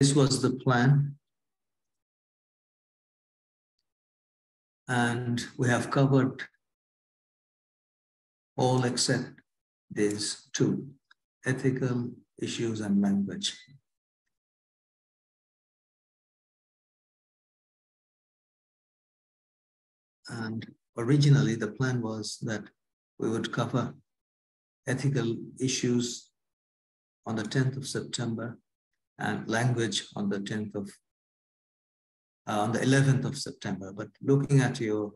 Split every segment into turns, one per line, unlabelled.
This was the plan. And we have covered all except these two, ethical issues and language. And originally the plan was that we would cover ethical issues on the 10th of September and language on the 10th of, uh, on the 11th of September. But looking at your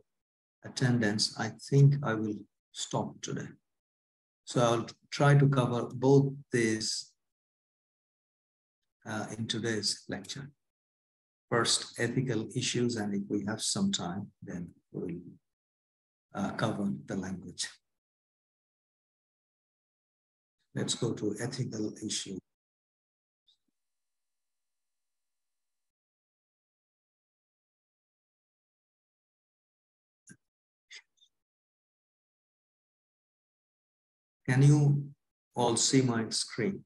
attendance, I think I will stop today. So I'll try to cover both these uh, in today's lecture. First, ethical issues, and if we have some time, then we'll uh, cover the language. Let's go to ethical issue. Can you all see my screen?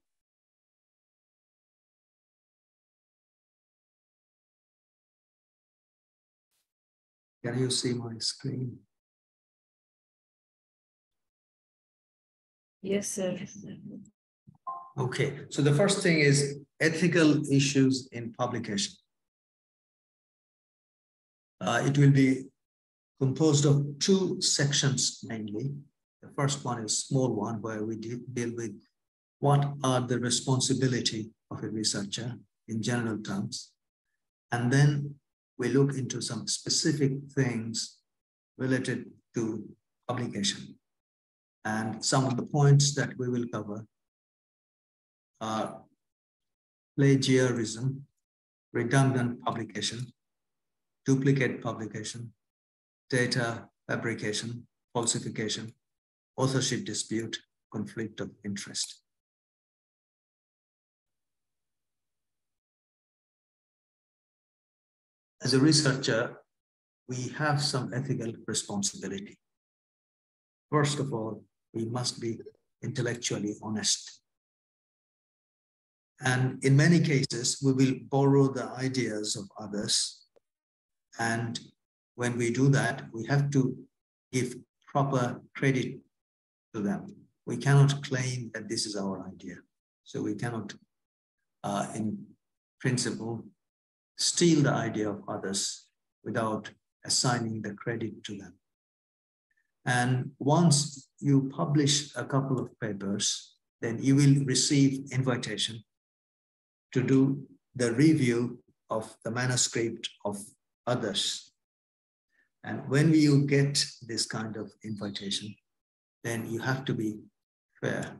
Can you see my screen?
Yes, sir.
Okay, so the first thing is ethical issues in publication. Uh, it will be composed of two sections mainly. The first one is a small one where we deal with what are the responsibility of a researcher in general terms. And then we look into some specific things related to publication. And some of the points that we will cover are plagiarism, redundant publication, duplicate publication, data fabrication, falsification, authorship dispute, conflict of interest. as a researcher, we have some ethical responsibility. First of all, we must be intellectually honest. And in many cases, we will borrow the ideas of others. And when we do that, we have to give proper credit to them. We cannot claim that this is our idea. So we cannot, uh, in principle, steal the idea of others without assigning the credit to them. And once you publish a couple of papers, then you will receive invitation to do the review of the manuscript of others. And when you get this kind of invitation, then you have to be fair.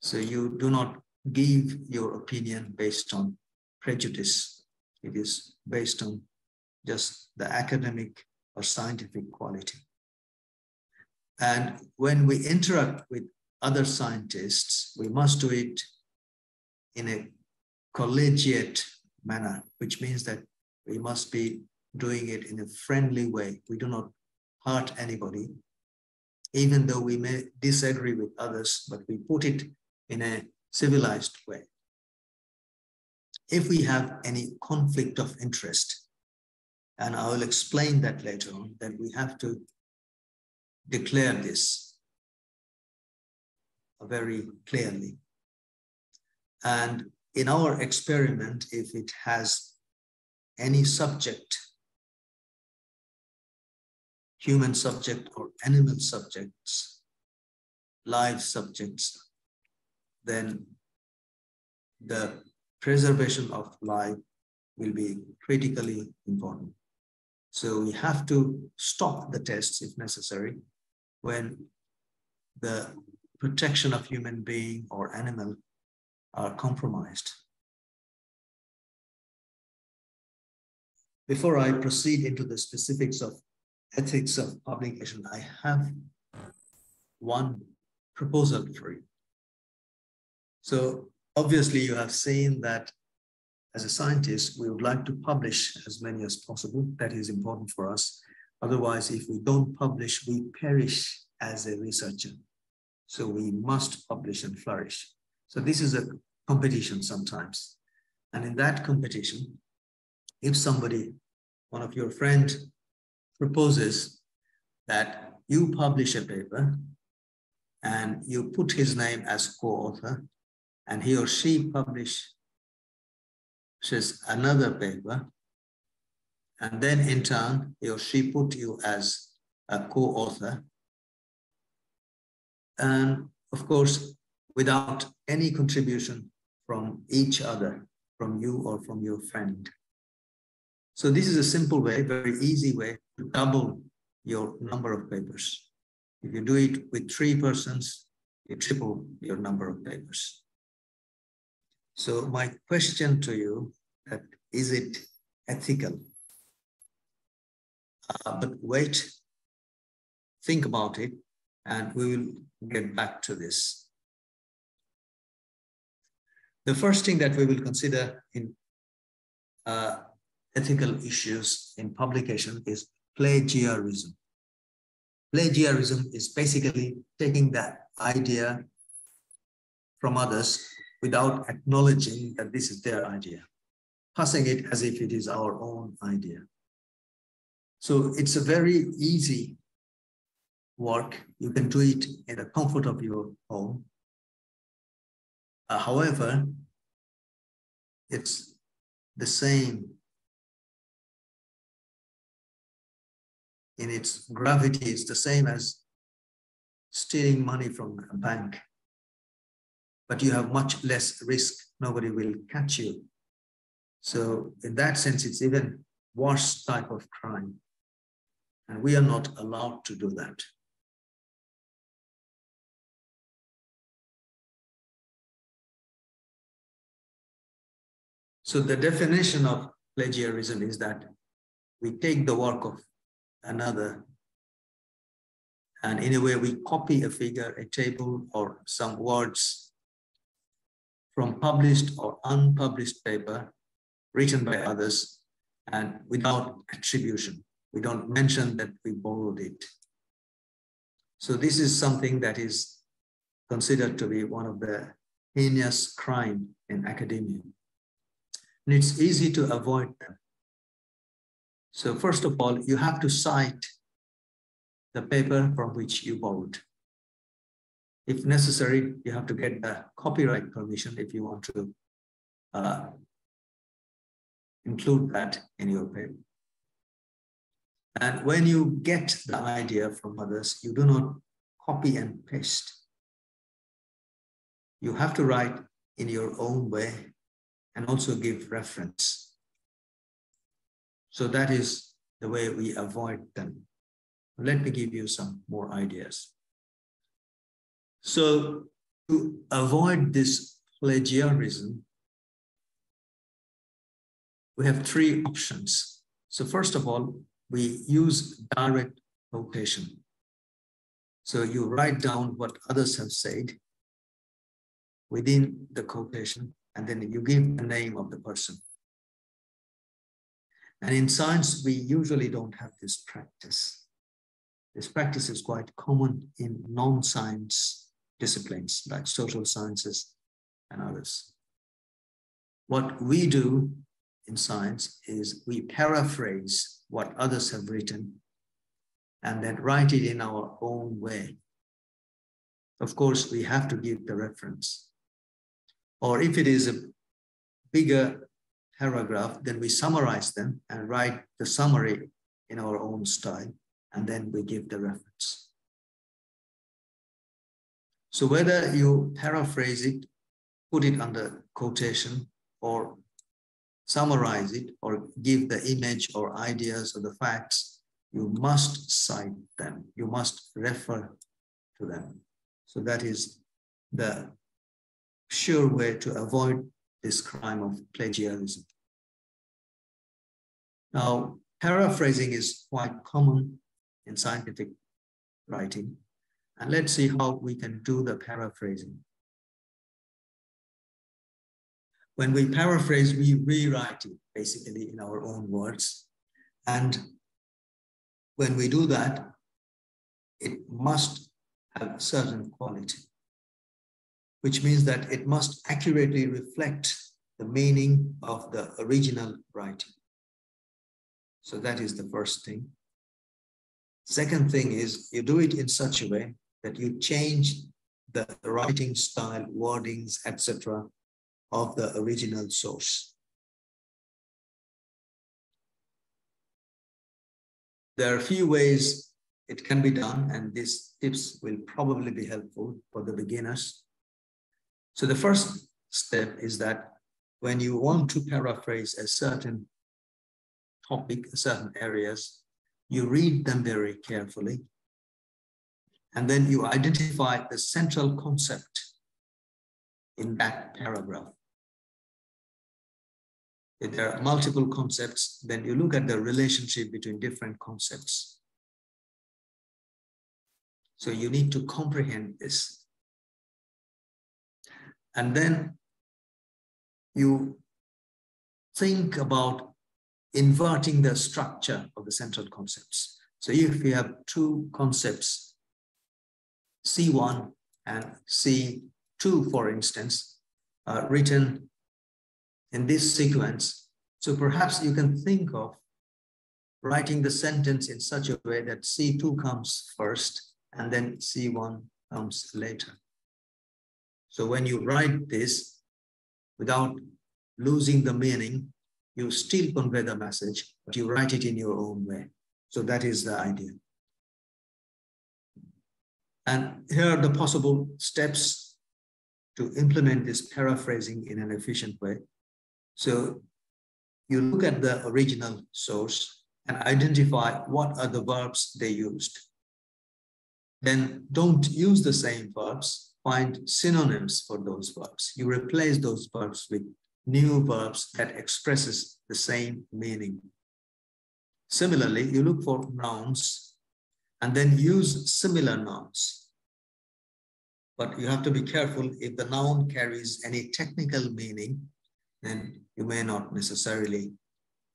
So you do not give your opinion based on prejudice. It is based on just the academic or scientific quality. And when we interact with other scientists, we must do it in a collegiate manner, which means that we must be doing it in a friendly way. We do not hurt anybody, even though we may disagree with others, but we put it in a civilized way if we have any conflict of interest, and I will explain that later on, then we have to declare this very clearly. And in our experiment, if it has any subject, human subject or animal subjects, live subjects, then the preservation of life will be critically important. So we have to stop the tests if necessary when the protection of human being or animal are compromised. Before I proceed into the specifics of ethics of publication, I have one proposal for you. So Obviously, you have seen that as a scientist, we would like to publish as many as possible. That is important for us. Otherwise, if we don't publish, we perish as a researcher. So we must publish and flourish. So this is a competition sometimes. And in that competition, if somebody, one of your friend proposes that you publish a paper and you put his name as co-author and he or she publishes another paper and then in turn he or she put you as a co-author. And of course without any contribution from each other from you or from your friend so this is a simple way very easy way to double your number of papers if you do it with three persons, you triple your number of papers. So my question to you, that is it ethical? Uh, but wait, think about it, and we will get back to this. The first thing that we will consider in uh, ethical issues in publication is plagiarism. Plagiarism is basically taking that idea from others without acknowledging that this is their idea, passing it as if it is our own idea. So it's a very easy work. You can do it in the comfort of your home. Uh, however, it's the same in its gravity is the same as stealing money from a bank. But you have much less risk. Nobody will catch you. So in that sense, it's even worse type of crime. And we are not allowed to do that. So the definition of plagiarism is that we take the work of another. And in a way, we copy a figure, a table, or some words from published or unpublished paper written by others and without attribution. We don't mention that we borrowed it. So this is something that is considered to be one of the heinous crime in academia. And it's easy to avoid them. So first of all, you have to cite the paper from which you borrowed. If necessary, you have to get the copyright permission if you want to uh, include that in your paper. And when you get the idea from others, you do not copy and paste. You have to write in your own way and also give reference. So that is the way we avoid them. Let me give you some more ideas. So to avoid this plagiarism, we have three options. So first of all, we use direct quotation. So you write down what others have said within the quotation, and then you give the name of the person. And in science, we usually don't have this practice. This practice is quite common in non-science disciplines like social sciences and others. What we do in science is we paraphrase what others have written and then write it in our own way. Of course, we have to give the reference. Or if it is a bigger paragraph, then we summarize them and write the summary in our own style, and then we give the reference. So whether you paraphrase it, put it under quotation, or summarize it, or give the image or ideas or the facts, you must cite them. You must refer to them. So that is the sure way to avoid this crime of plagiarism. Now, paraphrasing is quite common in scientific writing. And let's see how we can do the paraphrasing. When we paraphrase, we rewrite it basically in our own words. And when we do that, it must have certain quality which means that it must accurately reflect the meaning of the original writing. So that is the first thing. Second thing is you do it in such a way that you change the writing style, wordings, etc. of the original source. There are a few ways it can be done, and these tips will probably be helpful for the beginners. So the first step is that when you want to paraphrase a certain topic, certain areas, you read them very carefully. And then you identify the central concept in that paragraph. If there are multiple concepts, then you look at the relationship between different concepts. So you need to comprehend this. And then you think about inverting the structure of the central concepts. So if you have two concepts, C1 and C2, for instance, uh, written in this sequence, so perhaps you can think of writing the sentence in such a way that C2 comes first and then C1 comes later. So when you write this without losing the meaning, you still convey the message, but you write it in your own way. So that is the idea. And here are the possible steps to implement this paraphrasing in an efficient way. So you look at the original source and identify what are the verbs they used. Then don't use the same verbs, find synonyms for those verbs. You replace those verbs with new verbs that expresses the same meaning. Similarly, you look for nouns and then use similar nouns. But you have to be careful if the noun carries any technical meaning, then you may not necessarily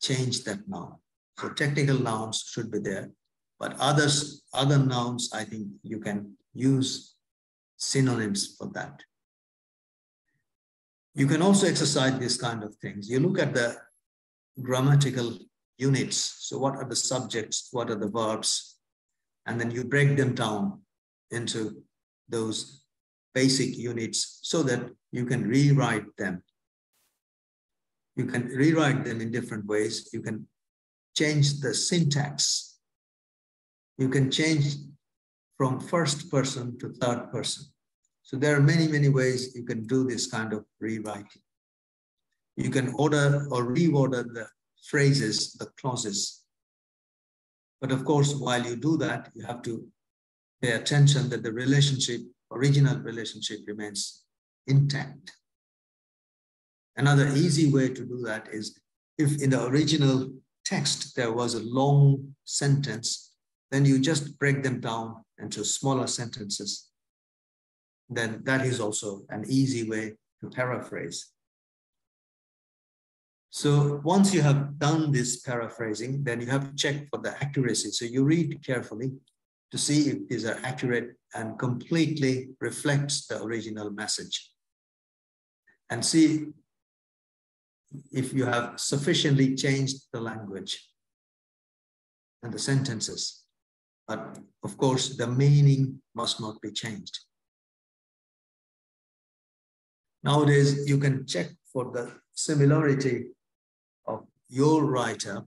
change that noun. So technical nouns should be there, but others, other nouns, I think you can use synonyms for that. You can also exercise these kind of things. You look at the grammatical units. So what are the subjects? What are the verbs? And then you break them down into those basic units so that you can rewrite them. You can rewrite them in different ways. You can change the syntax. You can change from first person to third person. So there are many, many ways you can do this kind of rewriting. You can order or reorder the phrases, the clauses. But of course, while you do that, you have to pay attention that the relationship, original relationship remains intact. Another easy way to do that is if in the original text there was a long sentence, then you just break them down into smaller sentences then that is also an easy way to paraphrase. So once you have done this paraphrasing, then you have to check for the accuracy. So you read carefully to see if these are accurate and completely reflects the original message. And see if you have sufficiently changed the language and the sentences. But of course, the meaning must not be changed. Nowadays, you can check for the similarity of your writer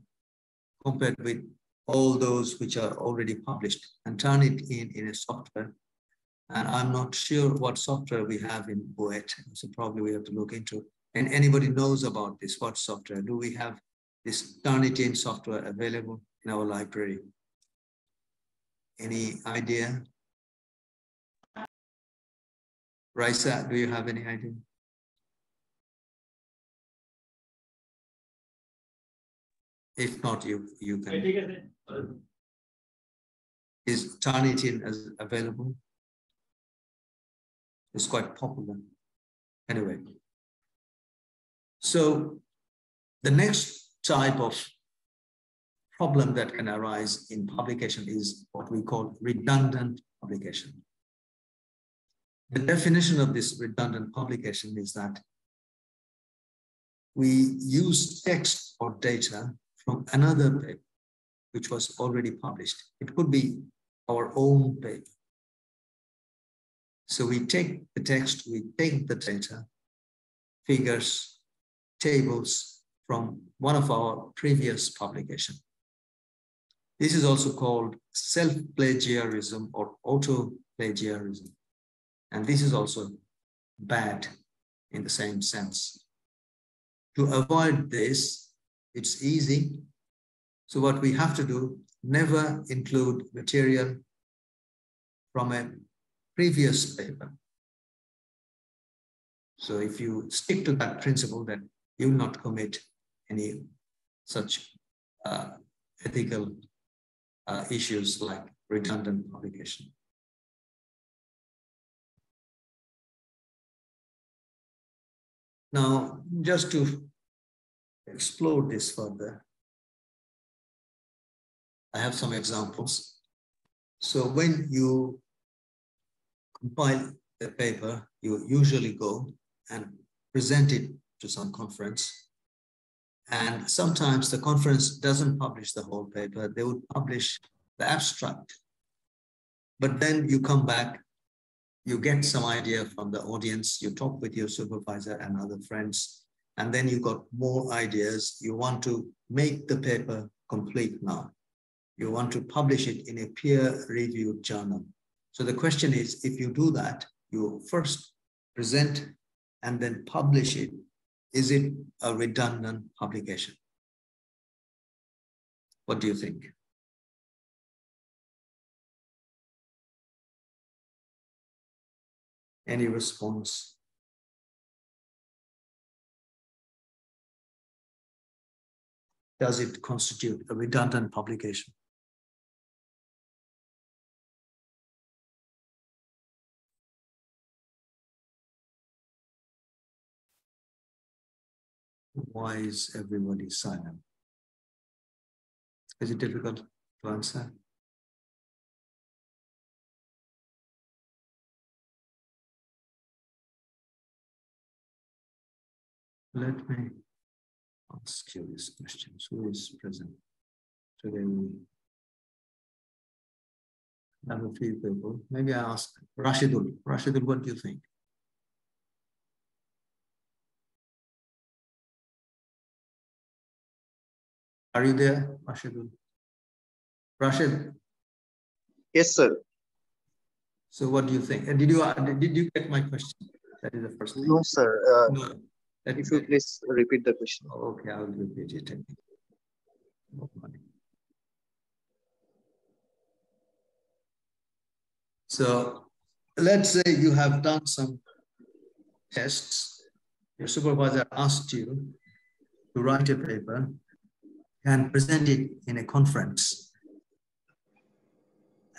compared with all those which are already published and turn it in in a software. And I'm not sure what software we have in BUET, so probably we have to look into. And anybody knows about this, what software? Do we have this Turnitin software available in our library? Any idea? Raisa, do you have any idea? If not, you you can. Is Turnitin as available? It's quite popular. Anyway, so the next type of problem that can arise in publication is what we call redundant publication. The definition of this redundant publication is that we use text or data from another paper, which was already published. It could be our own paper. So we take the text, we take the data, figures, tables from one of our previous publication. This is also called self-plagiarism or auto-plagiarism. And this is also bad in the same sense. To avoid this, it's easy. So what we have to do, never include material from a previous paper. So if you stick to that principle, then you will not commit any such uh, ethical uh, issues like redundant publication. Now, just to explore this further, I have some examples. So when you compile a paper, you usually go and present it to some conference. And sometimes the conference doesn't publish the whole paper, they would publish the abstract. But then you come back you get some idea from the audience, you talk with your supervisor and other friends, and then you got more ideas. You want to make the paper complete now. You want to publish it in a peer-reviewed journal. So the question is, if you do that, you first present and then publish it. Is it a redundant publication? What do you think? Any response? Does it constitute a redundant publication? Why is everybody silent? Is it difficult to answer? Let me ask you these questions. Who is present? Today we have a few people. Maybe I ask Rashidul. Rashidul, what do you think? Are you there, Rashidul? Rashid?
Yes, sir.
So what do you think? Did you did you get my question? That is the first thing.
No, sir. Uh, no. If you please repeat the question.
Okay, I will repeat it. So let's say you have done some tests. Your supervisor asked you to write a paper and present it in a conference.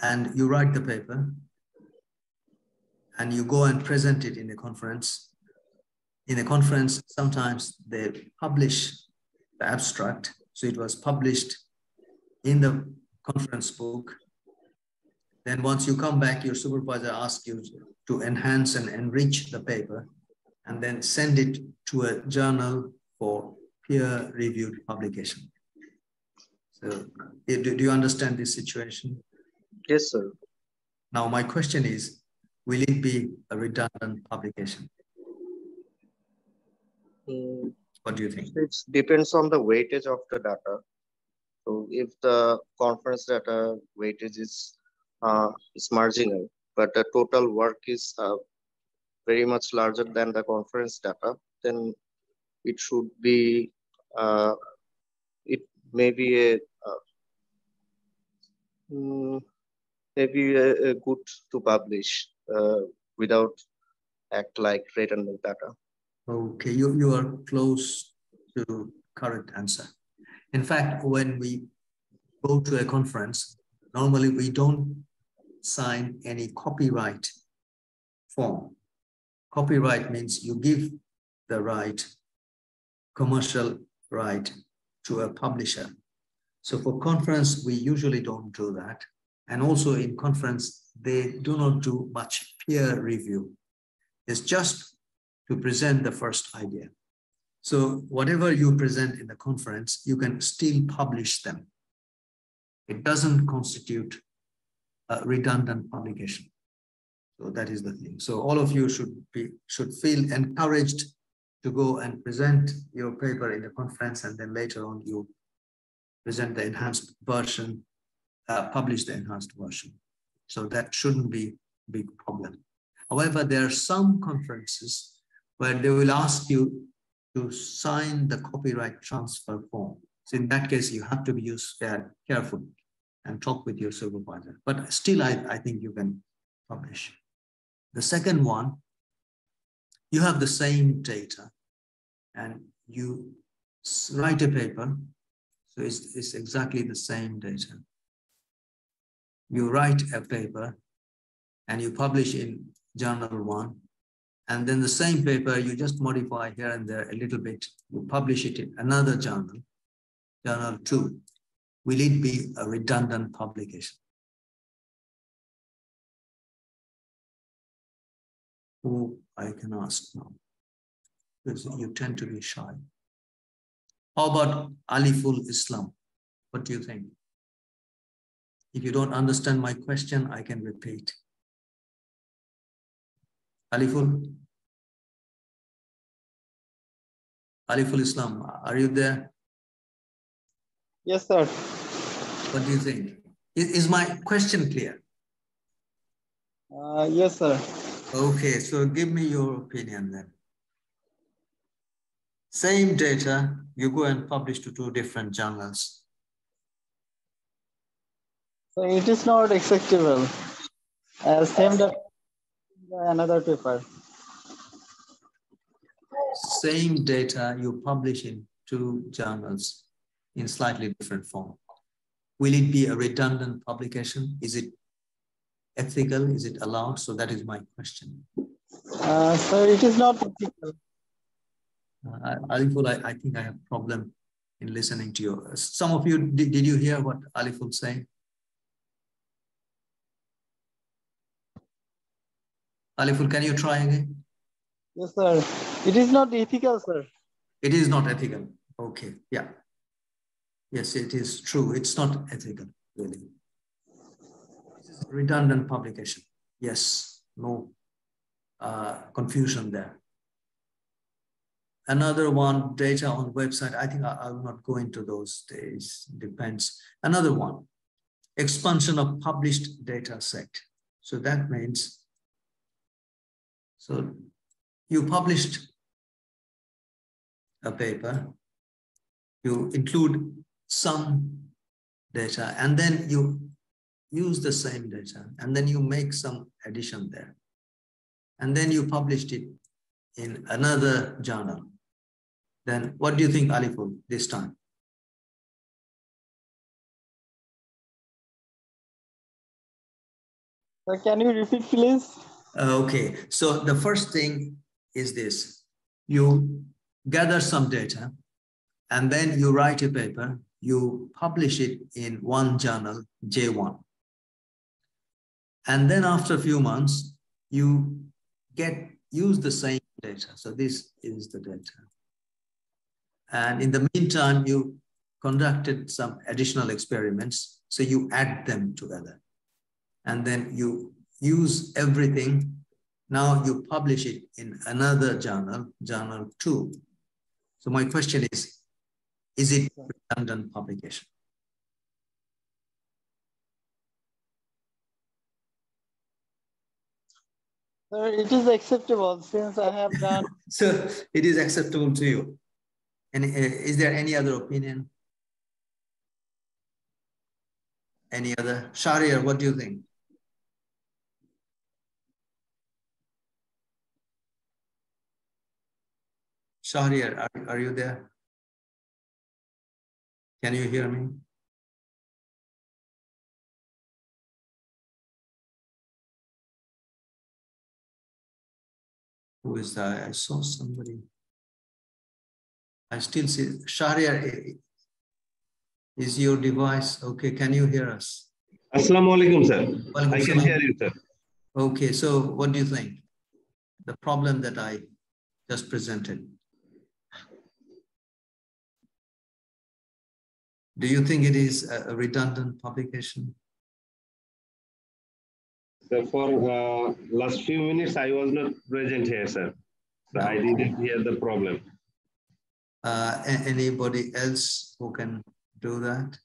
And you write the paper and you go and present it in a conference in the conference, sometimes they publish the abstract. So it was published in the conference book. Then once you come back, your supervisor asks you to enhance and enrich the paper and then send it to a journal for peer-reviewed publication. So do, do you understand this situation?
Yes, sir.
Now my question is, will it be a redundant publication? What do you think?
It depends on the weightage of the data. So if the conference data weightage is uh, is marginal, but the total work is uh, very much larger than the conference data, then it should be uh, it may be a uh, mm, maybe a, a good to publish uh, without act like redundant data.
Okay, you, you are close to correct answer. In fact, when we go to a conference, normally we don't sign any copyright form. Copyright means you give the right, commercial right to a publisher. So for conference, we usually don't do that. And also in conference, they do not do much peer review. It's just to present the first idea. So whatever you present in the conference, you can still publish them. It doesn't constitute a redundant publication. So that is the thing. So all of you should be should feel encouraged to go and present your paper in the conference, and then later on you present the enhanced version, uh, publish the enhanced version. So that shouldn't be a big problem. However, there are some conferences where they will ask you to sign the copyright transfer form. So in that case, you have to be used, uh, careful and talk with your supervisor. But still, I, I think you can publish. The second one, you have the same data and you write a paper. So it's, it's exactly the same data. You write a paper and you publish in journal one and then the same paper, you just modify here and there a little bit. You publish it in another journal, journal two. Will it be a redundant publication? Who I can ask now, because you tend to be shy. How about Aliful Islam? What do you think? If you don't understand my question, I can repeat. Aliful? Aliful Islam, are you there?
Yes, sir.
What do you think? Is, is my question clear?
Uh, yes, sir.
Okay, so give me your opinion then. Same data, you go and publish to two different journals.
So it is not acceptable. As same data another paper.
Same data you publish in two journals in slightly different form. Will it be a redundant publication? Is it ethical? Is it allowed? So that is my question.
Uh, so it is not ethical.
Uh, Aliful, I, I think I have problem in listening to you. Some of you, did, did you hear what Aliful saying? Aliful, can you try again?
Yes, sir. It is not ethical, sir.
It is not ethical. Okay, yeah. Yes, it is true. It's not ethical, really. This is redundant publication. Yes, no uh, confusion there. Another one, data on website. I think I, I will not go into those days, depends. Another one, expansion of published data set. So that means so you published a paper, you include some data, and then you use the same data, and then you make some addition there. And then you published it in another journal. Then what do you think, Aliful, this time?
can you repeat, please?
Uh, okay, so the first thing is this. You gather some data and then you write a paper, you publish it in one journal, J1. And then after a few months, you get use the same data. So this is the data. And in the meantime, you conducted some additional experiments. So you add them together. And then you use everything. Now you publish it in another journal, journal two. So my question is, is it redundant publication?
Sir, it is acceptable since I have done.
so it is acceptable to you. And uh, is there any other opinion? Any other? Shahriar, what do you think? Shahriar, are, are you there? Can you hear me? Who is that? I saw somebody. I still see Shahriar. Is your device okay? Can you hear us?
Assalamu alaikum, sir. I can hear you, sir.
Okay, so what do you think? The problem that I just presented. Do you think it is a redundant publication?
So for uh, last few minutes, I was not present here, sir. So I didn't hear the problem.
Uh, anybody else who can do that?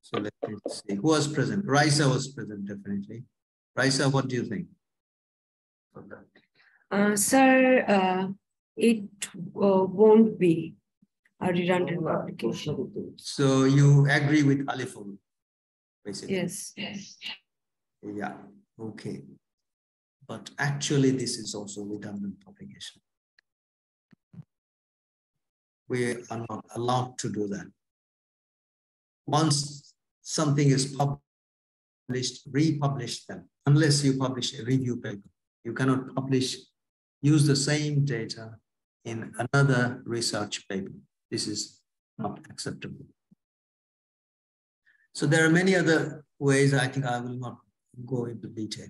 So let me see. Who was present? Raisa was present, definitely. Raisa, what do you think?
Uh, sir, uh, it uh, won't be a redundant publication.
So you agree with Aliful, basically?
Yes. yes.
Yeah, okay. But actually, this is also redundant publication. We are not allowed to do that. Once something is published, republish them, unless you publish a review paper. You cannot publish, use the same data in another research paper. This is not acceptable. So there are many other ways I think I will not go into detail.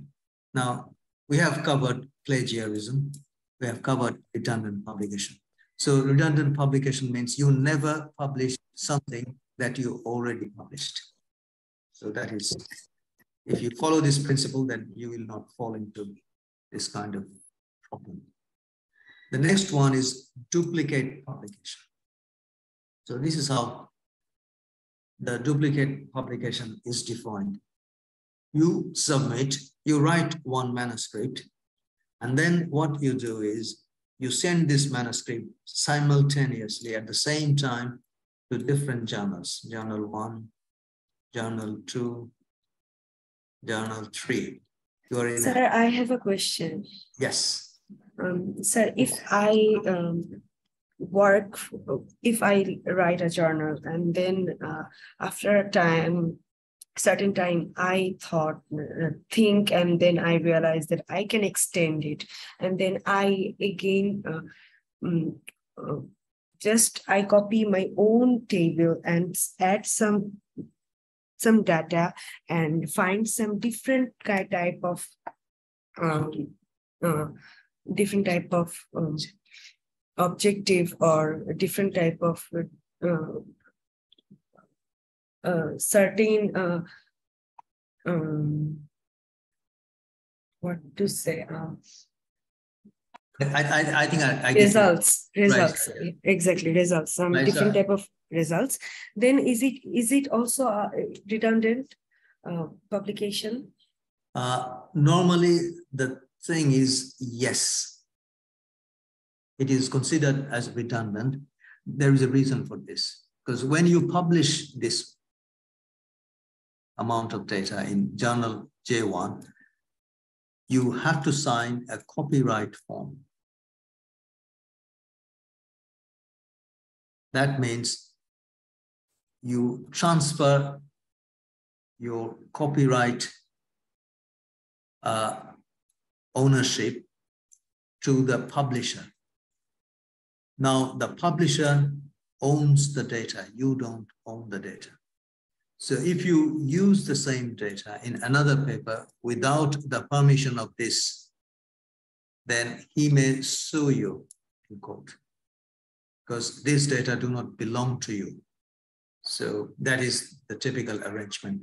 Now, we have covered plagiarism. We have covered redundant publication. So redundant publication means you never publish something that you already published. So that is, if you follow this principle, then you will not fall into this kind of problem. The next one is duplicate publication. So this is how the duplicate publication is defined. You submit, you write one manuscript, and then what you do is you send this manuscript simultaneously at the same time to different journals, journal one, journal two, journal three.
You are in sir, a... I have a question.
Yes.
Um, sir, if I um, work, if I write a journal. And then uh, after a time, certain time i thought uh, think and then i realized that i can extend it. And then i again uh, um, uh, just i copy my own table and add some some data and find some different type of um, uh, different type of um, objective or different type of uh, uh, certain uh, um, what to say uh,
I, I, I think I, I
results results right. exactly results some right, different type of results. Then is it is it also a redundant uh, publication?
Uh, normally the thing is yes it is considered as redundant there is a reason for this because when you publish this amount of data in journal j1 you have to sign a copyright form that means you transfer your copyright uh, ownership to the publisher. Now, the publisher owns the data, you don't own the data. So if you use the same data in another paper without the permission of this, then he may sue you in court because this data do not belong to you. So that is the typical arrangement.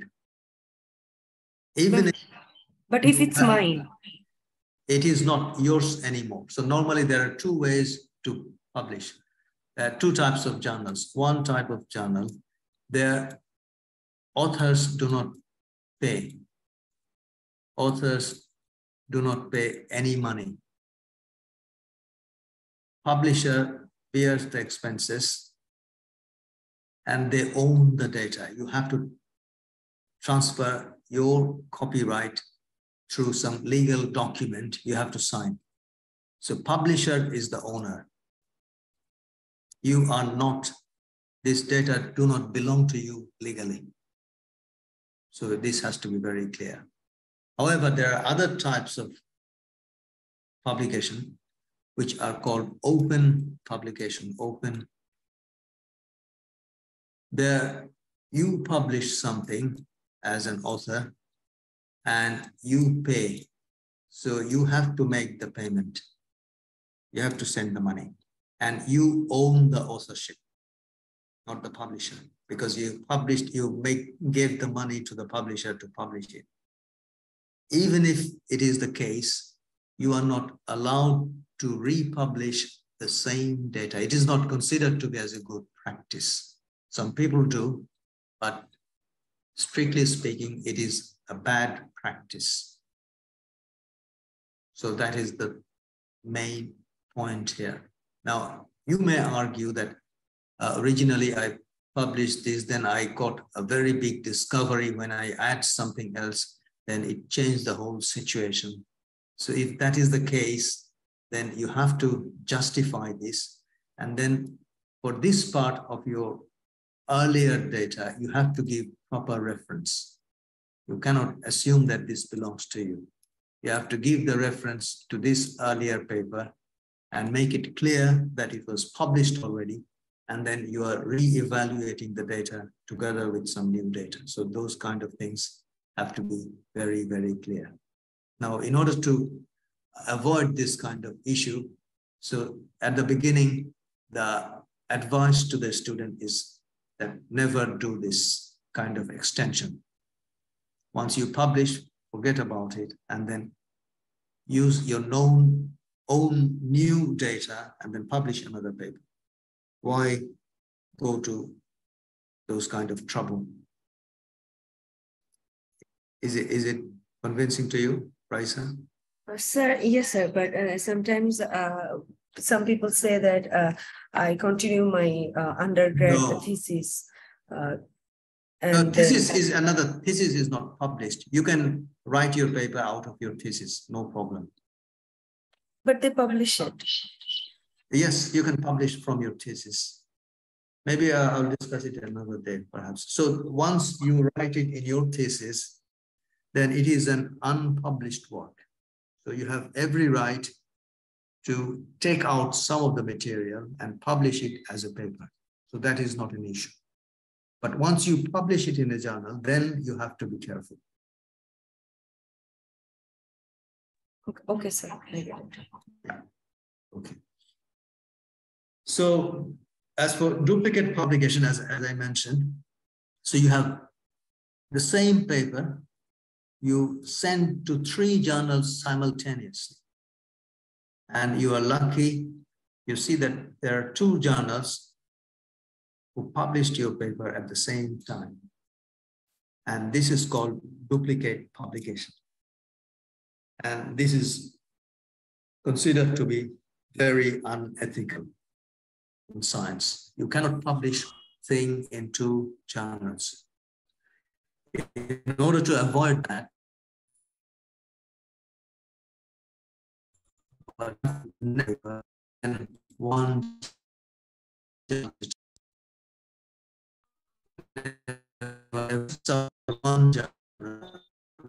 Even but, if, but if it's mine,
it is not yours anymore. So normally there are two ways to publish. Two types of journals. One type of journal, their authors do not pay. Authors do not pay any money. Publisher bears the expenses and they own the data. You have to transfer your copyright through some legal document you have to sign. So publisher is the owner. You are not, this data do not belong to you legally. So this has to be very clear. However, there are other types of publication which are called open publication, open there you publish something as an author and you pay. So you have to make the payment. You have to send the money and you own the authorship. not the publisher, because you published, you make gave the money to the publisher to publish it. Even if it is the case, you are not allowed to republish the same data. It is not considered to be as a good practice. Some people do, but strictly speaking, it is a bad practice. So that is the main point here. Now, you may argue that uh, originally I published this, then I got a very big discovery when I add something else, then it changed the whole situation. So if that is the case, then you have to justify this. And then for this part of your earlier data, you have to give proper reference. You cannot assume that this belongs to you. You have to give the reference to this earlier paper and make it clear that it was published already. And then you are re-evaluating the data together with some new data. So those kind of things have to be very, very clear. Now, in order to avoid this kind of issue, so at the beginning, the advice to the student is that never do this kind of extension. Once you publish, forget about it, and then use your known own new data and then publish another paper. Why go to those kind of trouble? Is it is it convincing to you, Raisa?
Uh, sir, yes, sir. But uh, sometimes uh, some people say that uh, I continue my uh, undergrad no. thesis. Uh,
and no, thesis is another thesis is not published. You can write your paper out of your thesis, no problem.
But they publish it.
Yes, you can publish from your thesis. Maybe uh, I'll discuss it another day, perhaps. So once you write it in your thesis, then it is an unpublished work. So you have every right to take out some of the material and publish it as a paper. So that is not an issue. But once you publish it in a journal, then you have to be careful.
Okay, okay sir.
Okay. So as for duplicate publication, as, as I mentioned, so you have the same paper, you send to three journals simultaneously. And you are lucky, you see that there are two journals who published your paper at the same time. And this is called duplicate publication. And this is considered to be very unethical in science. You cannot publish thing in two journals. In order to avoid that, and one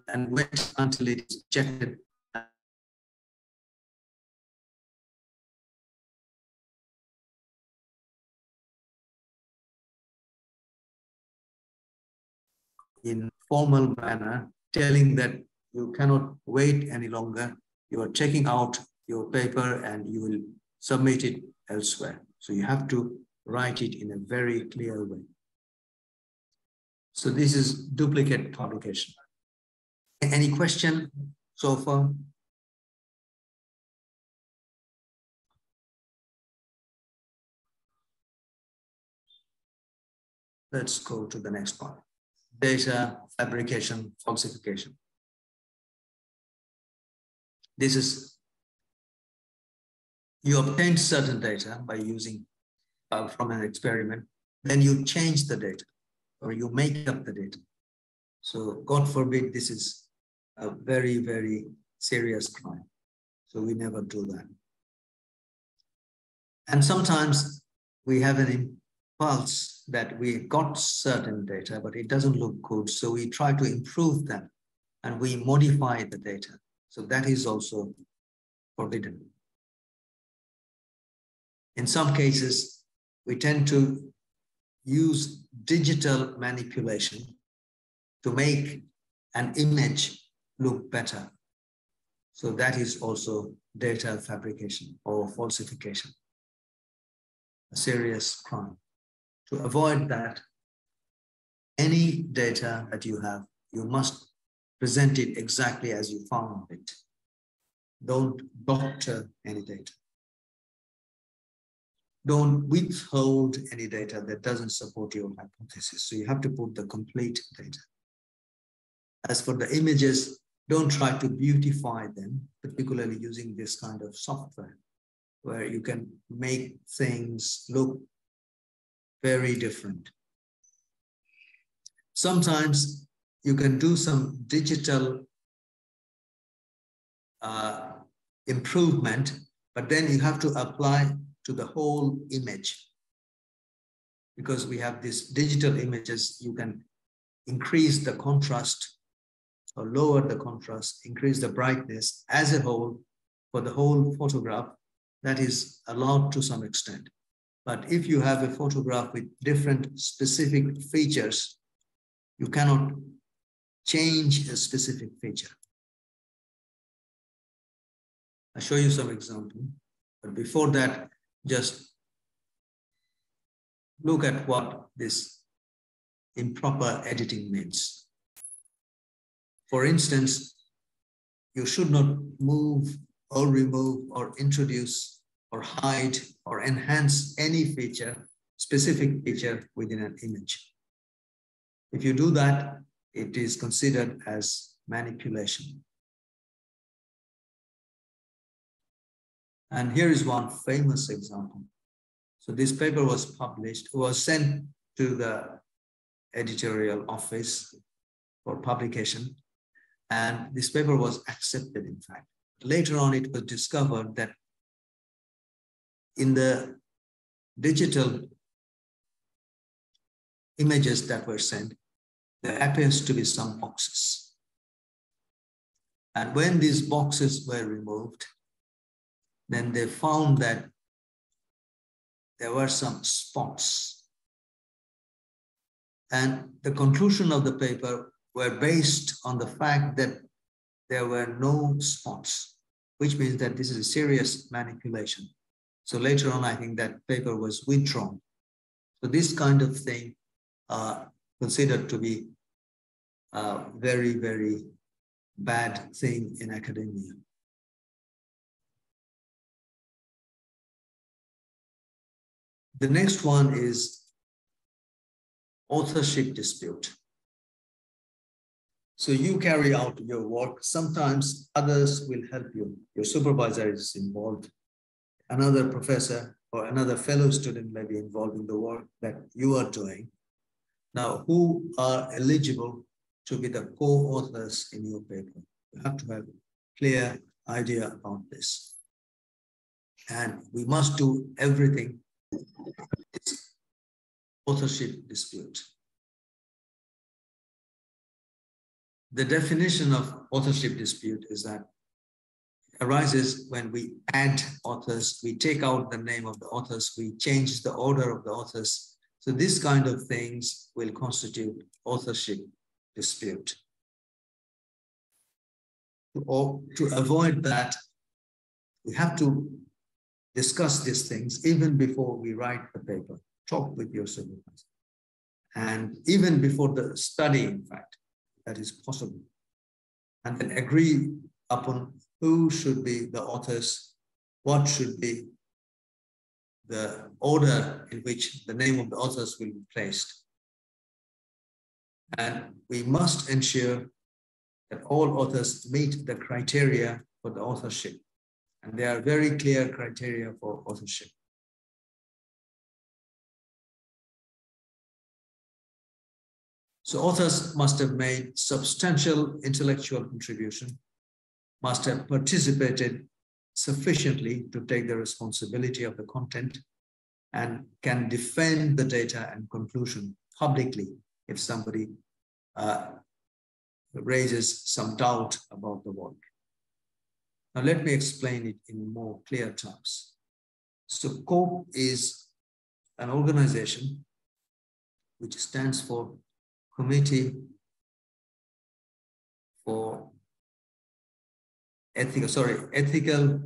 and wait until it is checked in formal manner, telling that you cannot wait any longer. You are checking out your paper and you will submit it elsewhere. So you have to write it in a very clear way. So this is duplicate publication. Any question so far? Let's go to the next part data fabrication, falsification. This is, you obtain certain data by using uh, from an experiment, then you change the data or you make up the data. So God forbid, this is a very, very serious crime. So we never do that. And sometimes we have an impulse that we got certain data, but it doesn't look good. So we try to improve them and we modify the data. So that is also forbidden. In some cases, we tend to use digital manipulation to make an image look better. So that is also data fabrication or falsification, a serious crime to avoid that, any data that you have, you must present it exactly as you found it. Don't doctor any data. Don't withhold any data that doesn't support your hypothesis. So you have to put the complete data. As for the images, don't try to beautify them, particularly using this kind of software where you can make things look very different. Sometimes you can do some digital uh, improvement, but then you have to apply to the whole image. Because we have these digital images, you can increase the contrast or lower the contrast, increase the brightness as a whole for the whole photograph. That is allowed to some extent. But if you have a photograph with different specific features, you cannot change a specific feature. I'll show you some example. But before that, just look at what this improper editing means. For instance, you should not move or remove or introduce or hide or enhance any feature, specific feature within an image. If you do that, it is considered as manipulation. And here is one famous example. So this paper was published, was sent to the editorial office for publication. And this paper was accepted, in fact. Later on, it was discovered that in the digital images that were sent, there appears to be some boxes. And when these boxes were removed, then they found that there were some spots. And the conclusion of the paper were based on the fact that there were no spots, which means that this is a serious manipulation. So later on, I think that paper was withdrawn. So this kind of thing uh, considered to be a very, very bad thing in academia. The next one is authorship dispute. So you carry out your work. Sometimes others will help you. Your supervisor is involved. Another professor or another fellow student may be involved in the work that you are doing. Now, who are eligible to be the co-authors in your paper? You have to have a clear idea about this. And we must do everything. Authorship dispute. The definition of authorship dispute is that arises when we add authors, we take out the name of the authors, we change the order of the authors. So this kind of things will constitute authorship dispute. To avoid that, we have to discuss these things even before we write the paper. Talk with your supervisor. And even before the study, in fact, that is possible. And then agree upon who should be the authors, what should be the order in which the name of the authors will be placed. And we must ensure that all authors meet the criteria for the authorship. And there are very clear criteria for authorship. So authors must have made substantial intellectual contribution, must have participated sufficiently to take the responsibility of the content and can defend the data and conclusion publicly if somebody uh, raises some doubt about the work. Now let me explain it in more clear terms. So COPE is an organization which stands for Committee for Ethical, sorry, Ethical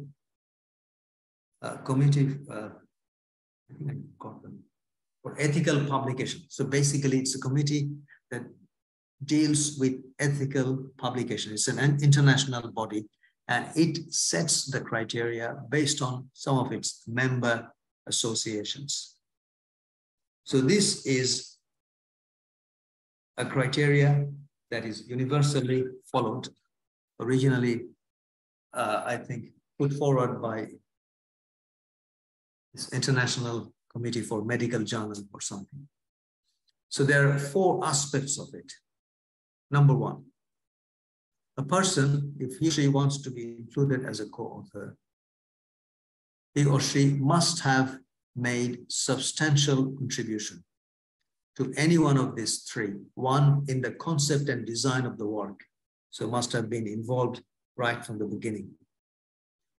uh, Committee, uh, for ethical publication. So basically it's a committee that deals with ethical publication. It's an international body and it sets the criteria based on some of its member associations. So this is a criteria that is universally followed, originally, uh, I think, put forward by this International Committee for Medical Journal or something. So there are four aspects of it. Number one, a person, if he or she wants to be included as a co-author, he or she must have made substantial contribution to any one of these three. One, in the concept and design of the work, so must have been involved right from the beginning.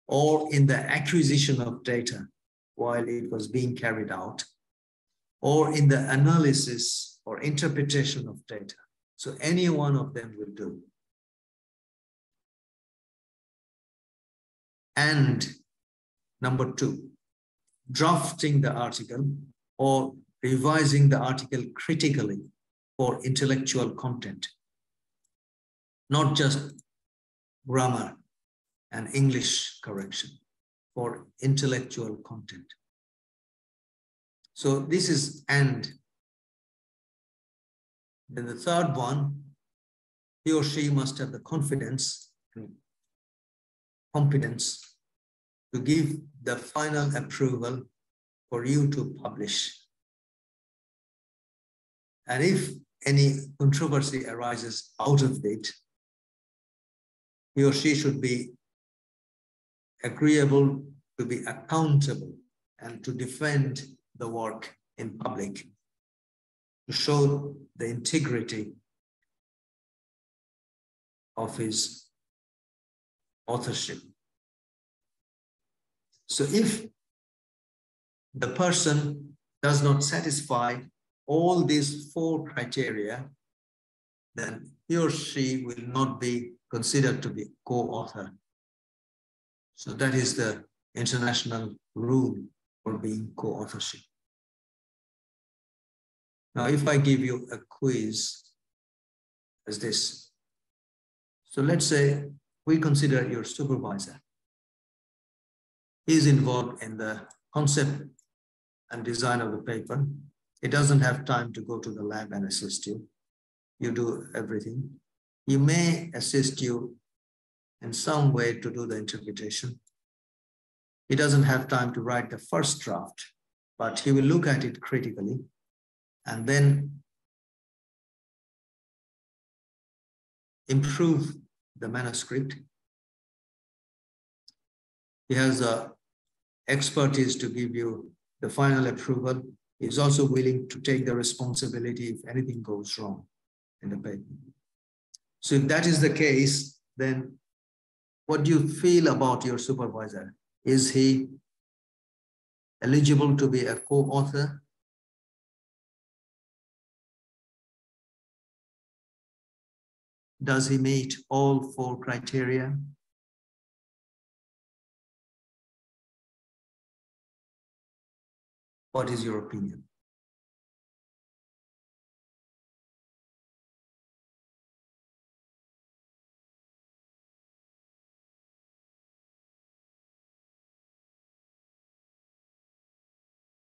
Or in the acquisition of data while it was being carried out, or in the analysis or interpretation of data. So any one of them will do. And number two, drafting the article or revising the article critically for intellectual content, not just grammar and English correction, for intellectual content. So this is and. Then the third one, he or she must have the confidence and competence to give the final approval for you to publish. And if any controversy arises out of it, he or she should be agreeable to be accountable and to defend the work in public, to show the integrity of his authorship. So if the person does not satisfy all these four criteria, then he or she will not be considered to be co-author. So that is the international rule for being co-authorship. Now, if I give you a quiz as this, so let's say we consider your supervisor is involved in the concept and design of the paper. He doesn't have time to go to the lab and assist you. You do everything. He may assist you in some way to do the interpretation. He doesn't have time to write the first draft, but he will look at it critically and then improve the manuscript. He has a expertise to give you the final approval. Is also willing to take the responsibility if anything goes wrong in the paper. So if that is the case, then what do you feel about your supervisor? Is he eligible to be a co-author? Does he meet all four criteria? What is your opinion?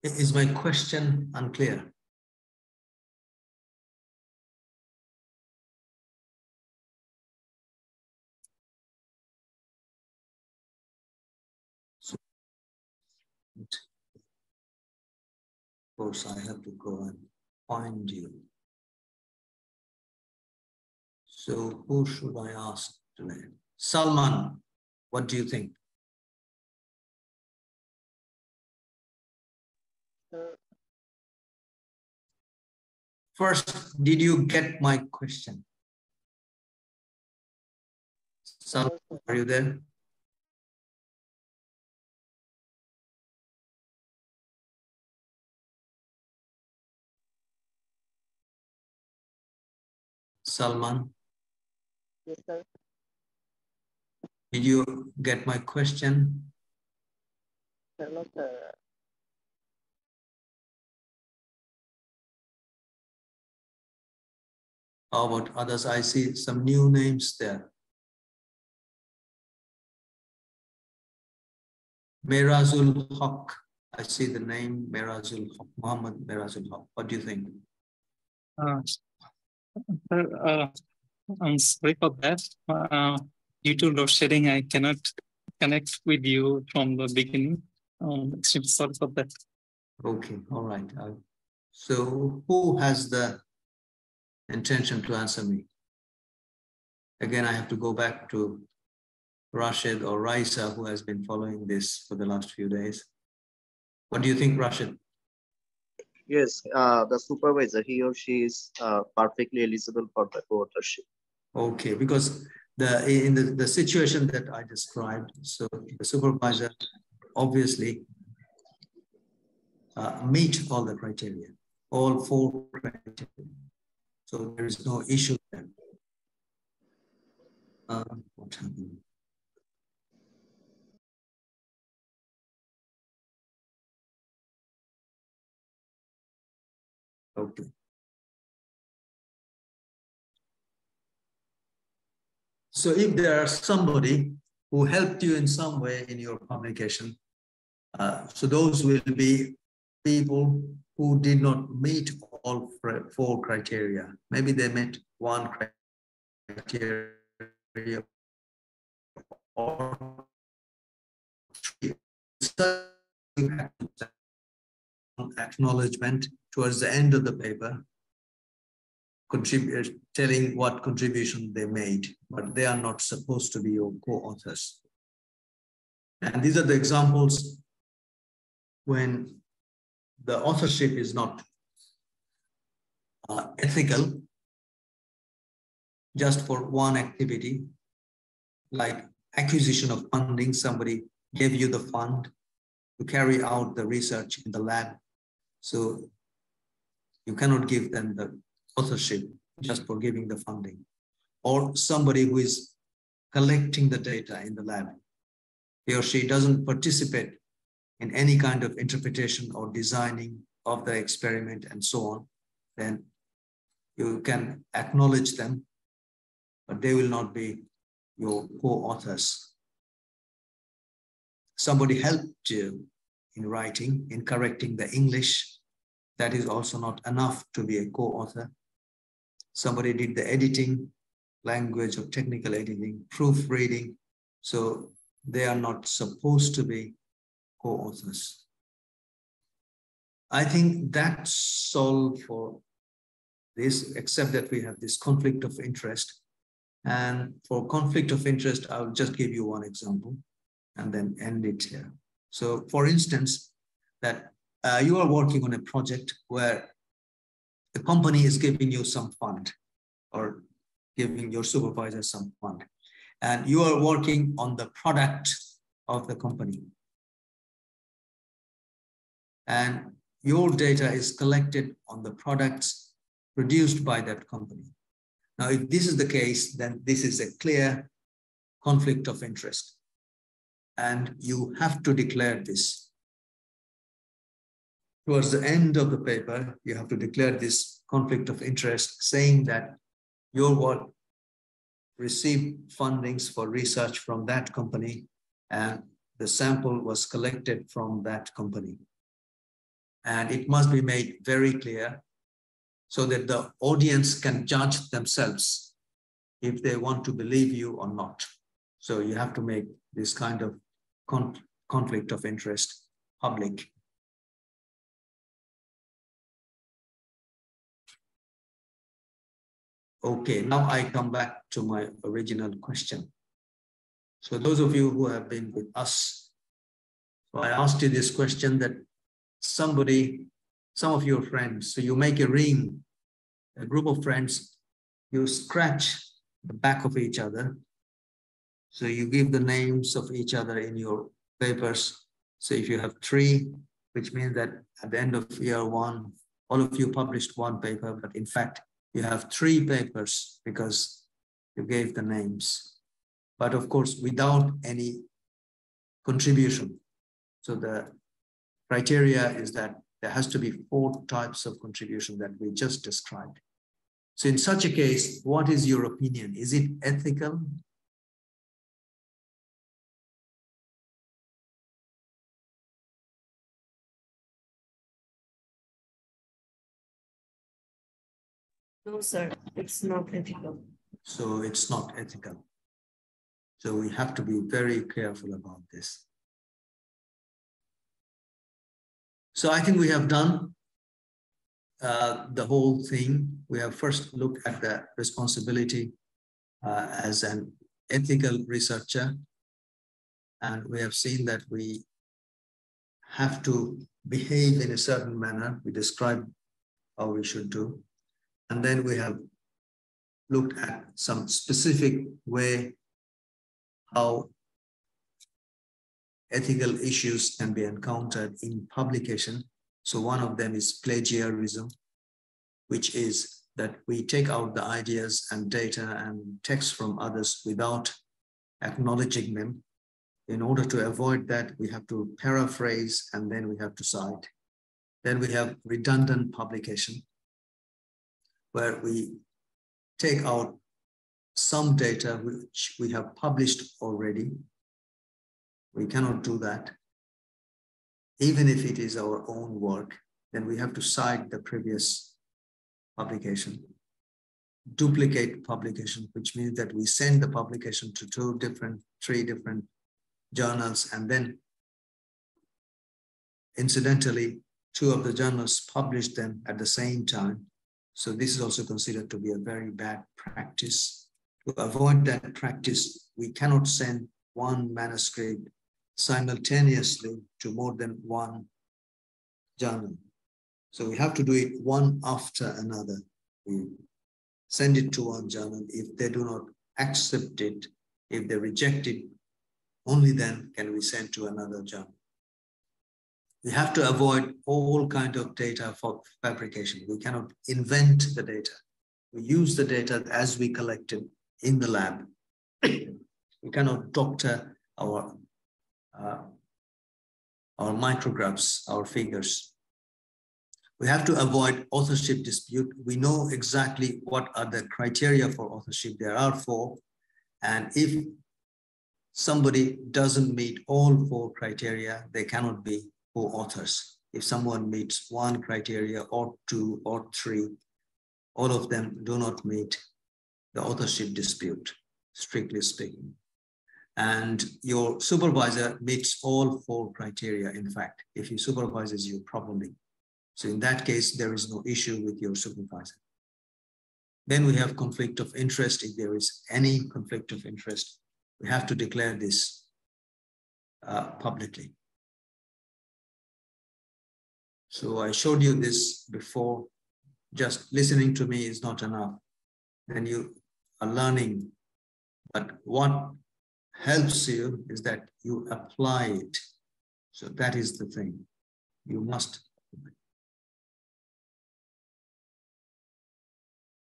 Is my question unclear? Course, I have to go and find you. So who should I ask today? Salman, what do you think? First, did you get my question? Salman, are you there? Salman.
Yes, sir.
Did you get my question?
Hello, sir.
How about others? I see some new names there. Mirazul Haq. I see the name Mirazul Haq, Muhammad Mirazul Haq. What do you think?
Uh, uh, I'm sorry for that. Uh, due to load shedding, I cannot connect with you from the beginning. Um, extremely sorry for that.
Okay, all right. Uh, so who has the intention to answer me? Again, I have to go back to Rashid or Raisa, who has been following this for the last few days. What do you think, Rashid?
Yes, uh, the supervisor, he or she is uh, perfectly eligible for the co-authorship.
Okay, because the in the, the situation that I described, so the supervisor obviously uh, meet all the criteria, all four criteria. So there is no issue there. Uh, what happened? Okay. So if there are somebody who helped you in some way in your communication, uh, so those will be people who did not meet all four criteria. Maybe they met one criteria or acknowledgement towards the end of the paper, contribute, telling what contribution they made, but they are not supposed to be your co-authors. And these are the examples when the authorship is not uh, ethical just for one activity, like acquisition of funding, somebody gave you the fund to carry out the research in the lab. So you cannot give them the authorship just for giving the funding. Or somebody who is collecting the data in the lab. He or she doesn't participate in any kind of interpretation or designing of the experiment and so on, then you can acknowledge them, but they will not be your co-authors. Somebody helped you in writing, in correcting the English that is also not enough to be a co-author. Somebody did the editing, language or technical editing, proofreading. So they are not supposed to be co-authors. I think that's all for this, except that we have this conflict of interest. And for conflict of interest, I'll just give you one example and then end it here. So for instance, that uh, you are working on a project where the company is giving you some fund or giving your supervisor some fund. And you are working on the product of the company. And your data is collected on the products produced by that company. Now, if this is the case, then this is a clear conflict of interest. And you have to declare this towards the end of the paper, you have to declare this conflict of interest, saying that your work received fundings for research from that company and the sample was collected from that company. And it must be made very clear so that the audience can judge themselves if they want to believe you or not. So you have to make this kind of con conflict of interest public. Okay, now I come back to my original question. So those of you who have been with us, I asked you this question that somebody, some of your friends, so you make a ring, a group of friends, you scratch the back of each other. So you give the names of each other in your papers. So if you have three, which means that at the end of year one, all of you published one paper, but in fact, you have three papers because you gave the names, but of course, without any contribution. So the criteria is that there has to be four types of contribution that we just described. So in such a case, what is your opinion? Is it ethical?
No, sir, it's not ethical.
So it's not ethical. So we have to be very careful about this. So I think we have done uh, the whole thing. We have first looked at the responsibility uh, as an ethical researcher. And we have seen that we have to behave in a certain manner. We describe how we should do. And then we have looked at some specific way how ethical issues can be encountered in publication. So one of them is plagiarism, which is that we take out the ideas and data and text from others without acknowledging them. In order to avoid that, we have to paraphrase and then we have to cite. Then we have redundant publication, where we take out some data which we have published already. We cannot do that. Even if it is our own work, then we have to cite the previous publication. Duplicate publication, which means that we send the publication to two different, three different journals, and then incidentally, two of the journals publish them at the same time so this is also considered to be a very bad practice. To avoid that practice, we cannot send one manuscript simultaneously to more than one journal. So we have to do it one after another. We send it to one journal. If they do not accept it, if they reject it, only then can we send to another journal. We have to avoid all kind of data for fabrication. We cannot invent the data. We use the data as we collect it in the lab. we cannot doctor our, uh, our micrographs, our figures. We have to avoid authorship dispute. We know exactly what are the criteria for authorship. There are four. And if somebody doesn't meet all four criteria, they cannot be co-authors. If someone meets one criteria or two or three, all of them do not meet the authorship dispute, strictly speaking. And your supervisor meets all four criteria, in fact, if he supervises you properly. So in that case, there is no issue with your supervisor. Then we have conflict of interest. If there is any conflict of interest, we have to declare this uh, publicly. So I showed you this before. Just listening to me is not enough. Then you are learning. But what helps you is that you apply it. So that is the thing. You must.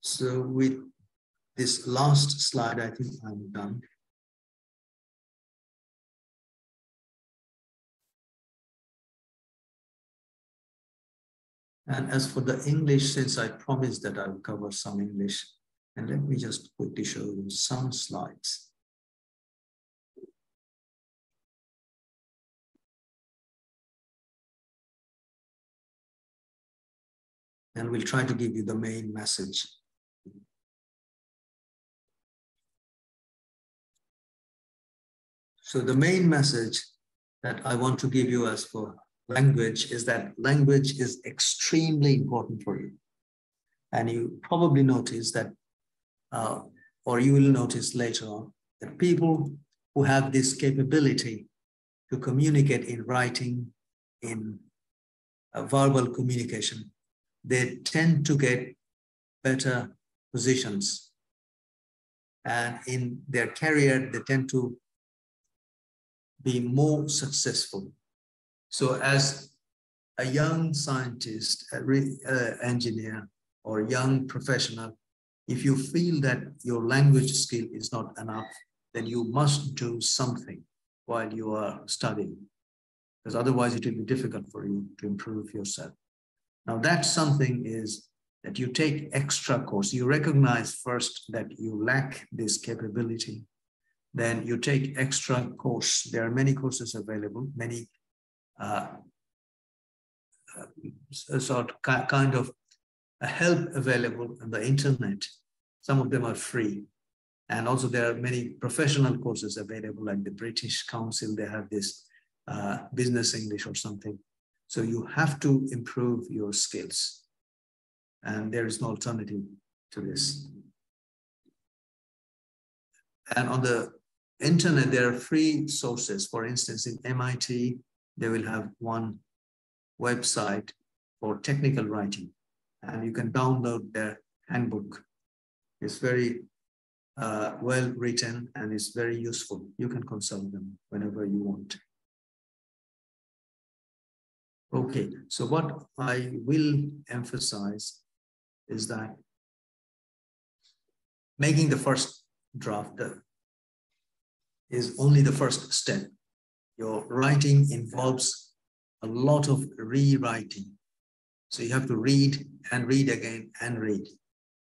So with this last slide, I think I'm done. And as for the English, since I promised that I'll cover some English, and let me just quickly show you some slides. And we'll try to give you the main message. So the main message that I want to give you as for language is that language is extremely important for you. And you probably notice that, uh, or you will notice later on, that people who have this capability to communicate in writing, in uh, verbal communication, they tend to get better positions. And in their career, they tend to be more successful so as a young scientist, a uh, engineer, or young professional, if you feel that your language skill is not enough, then you must do something while you are studying, because otherwise it will be difficult for you to improve yourself. Now that something is that you take extra course. You recognize first that you lack this capability. Then you take extra course. There are many courses available, many uh, uh, sort kind of help available on the internet. Some of them are free. And also there are many professional courses available like the British Council, they have this uh, business English or something. So you have to improve your skills and there is no alternative to this. And on the internet, there are free sources. For instance, in MIT, they will have one website for technical writing, and you can download their handbook. It's very uh, well written and it's very useful. You can consult them whenever you want. Okay, so what I will emphasize is that making the first draft is only the first step. Your writing involves a lot of rewriting. So you have to read and read again and read.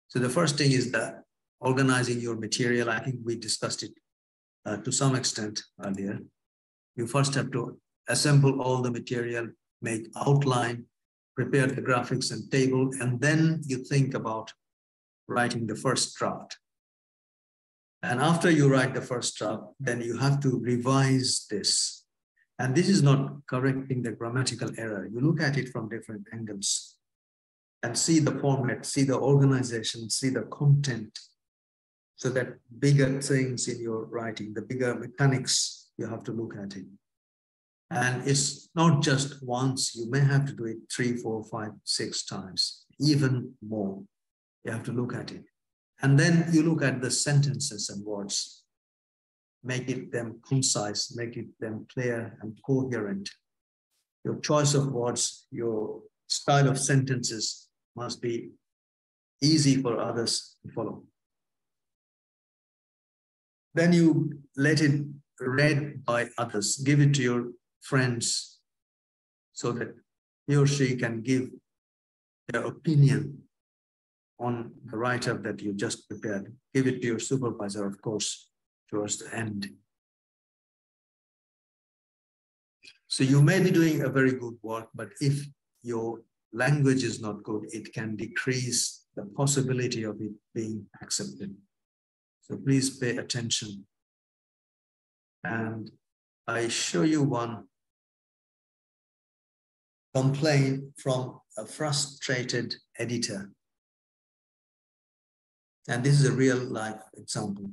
So the first thing is that organizing your material. I think we discussed it uh, to some extent earlier. You first have to assemble all the material, make outline, prepare the graphics and table, and then you think about writing the first draft. And after you write the first draft, then you have to revise this. And this is not correcting the grammatical error. You look at it from different angles and see the format, see the organization, see the content. So that bigger things in your writing, the bigger mechanics, you have to look at it. And it's not just once, you may have to do it three, four, five, six times, even more. You have to look at it. And then you look at the sentences and words, make it them concise, make it them clear and coherent. Your choice of words, your style of sentences must be easy for others to follow. Then you let it read by others, give it to your friends so that he or she can give their opinion on the write-up that you just prepared. Give it to your supervisor, of course, towards the end. So you may be doing a very good work, but if your language is not good, it can decrease the possibility of it being accepted. So please pay attention. And I show you one complaint from a frustrated editor. And this is a real life example.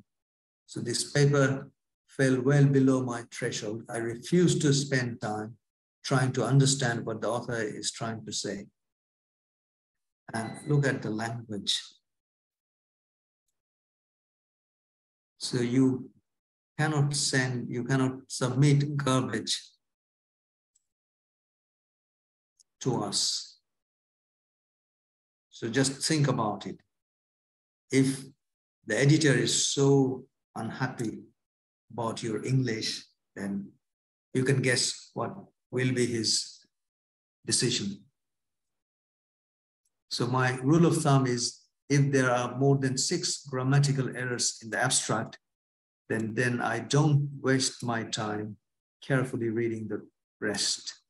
So this paper fell well below my threshold. I refused to spend time trying to understand what the author is trying to say. And look at the language. So you cannot send, you cannot submit garbage to us. So just think about it. If the editor is so unhappy about your English, then you can guess what will be his decision. So my rule of thumb is if there are more than six grammatical errors in the abstract, then, then I don't waste my time carefully reading the rest.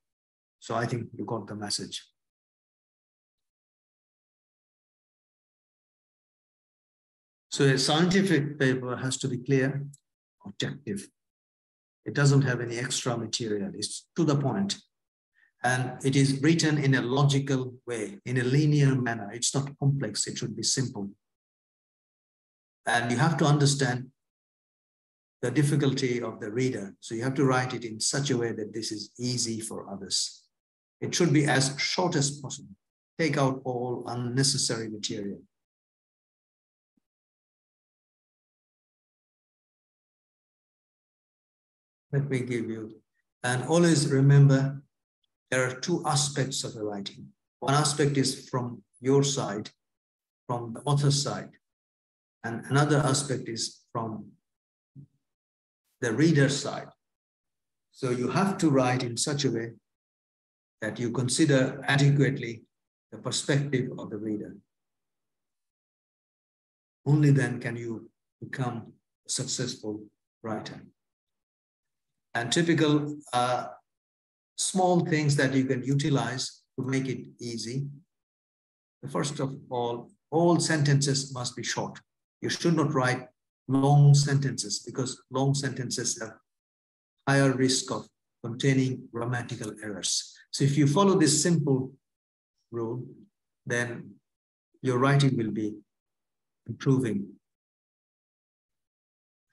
So I think you got the message. So a scientific paper has to be clear, objective. It doesn't have any extra material. It's to the point. And it is written in a logical way, in a linear manner. It's not complex. It should be simple. And you have to understand the difficulty of the reader. So you have to write it in such a way that this is easy for others. It should be as short as possible. Take out all unnecessary material. Let me give you, and always remember there are two aspects of the writing. One aspect is from your side, from the author's side, and another aspect is from the reader's side. So you have to write in such a way that you consider adequately the perspective of the reader. Only then can you become a successful writer. And typical uh, small things that you can utilize to make it easy. First of all, all sentences must be short. You should not write long sentences because long sentences have higher risk of containing grammatical errors. So if you follow this simple rule, then your writing will be improving.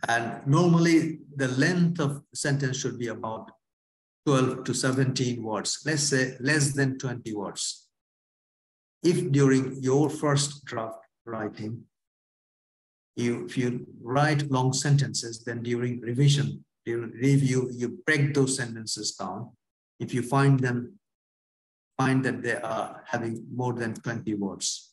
And normally the length of sentence should be about 12 to 17 words, let's say less than 20 words. If during your first draft writing, you, if you write long sentences, then during revision, during review, you break those sentences down. If you find them, find that they are having more than 20 words.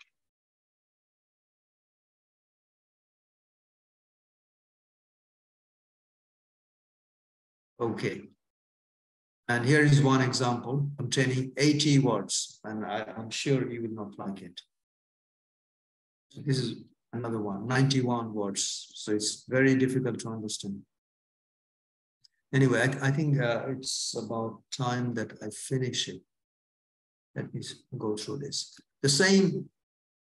Okay. And here is one example containing 80 words, and I, am sure you will not like it. This is another one, 91 words. So it's very difficult to understand. Anyway, I, I think uh, it's about time that I finish it. Let me go through this. The same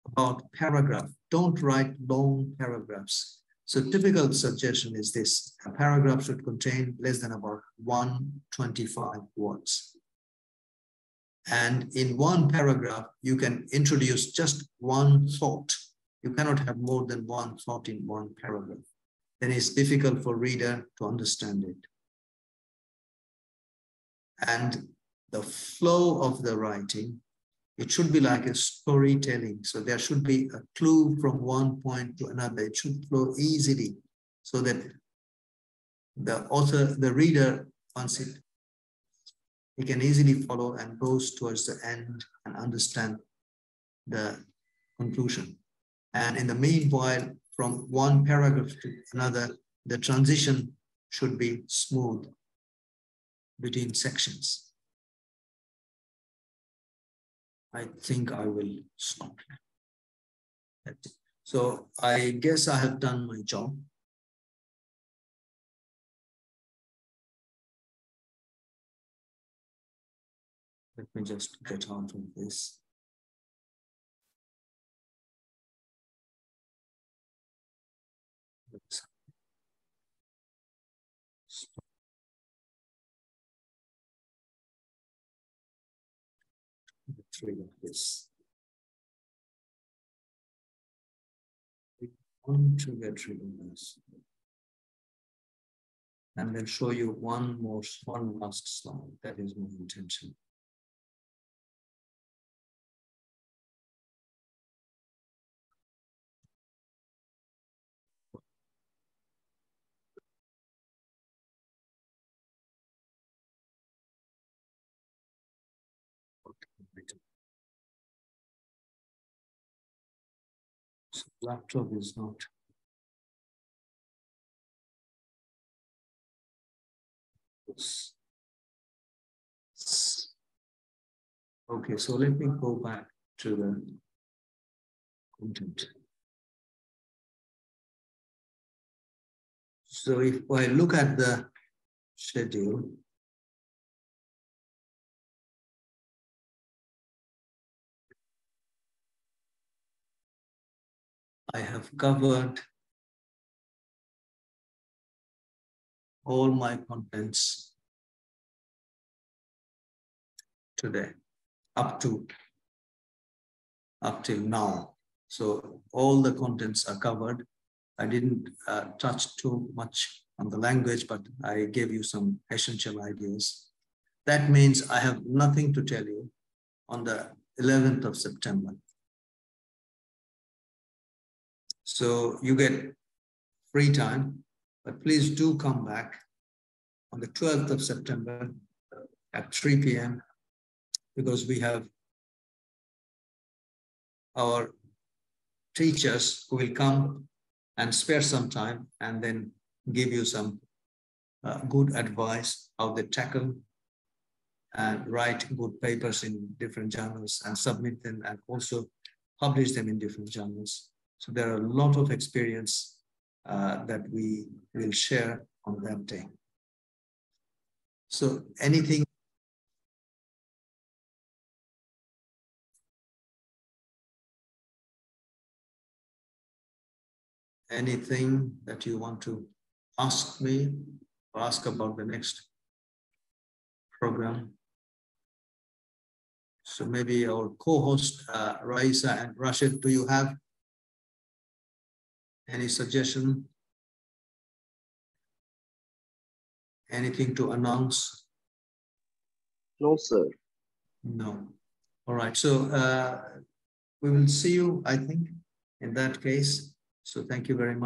about paragraph. Don't write long paragraphs. So typical suggestion is this, a paragraph should contain less than about 125 words. And in one paragraph, you can introduce just one thought. You cannot have more than one thought in one paragraph. Then it's difficult for reader to understand it. And the flow of the writing it should be like a storytelling. So there should be a clue from one point to another. It should flow easily so that the author, the reader, once it, he can easily follow and goes towards the end and understand the conclusion. And in the meanwhile, from one paragraph to another, the transition should be smooth between sections. I think I will stop. So I guess I have done my job. Let me just get out of this. Rid of this. We want to get rid of this. And then show you one more, one last slide. That is my intention. Laptop is not. Okay, so let me go back to the content. So if I look at the schedule, I have covered all my contents today up to up till now. So all the contents are covered. I didn't uh, touch too much on the language, but I gave you some essential ideas. That means I have nothing to tell you on the 11th of September. So you get free time, but please do come back on the 12th of September at 3 p.m. because we have our teachers who will come and spare some time and then give you some uh, good advice how they tackle and write good papers in different journals and submit them and also publish them in different journals. So there are a lot of experience uh, that we will share on that day. So anything anything that you want to ask me or ask about the next program? So maybe our co-host, uh, Raisa and Rashid, do you have any suggestion? Anything to announce?
No, sir.
No. All right. So uh, we will see you, I think, in that case. So thank you very much.